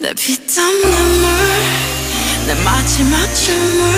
내 피땀 눈물 내 마지막 춤을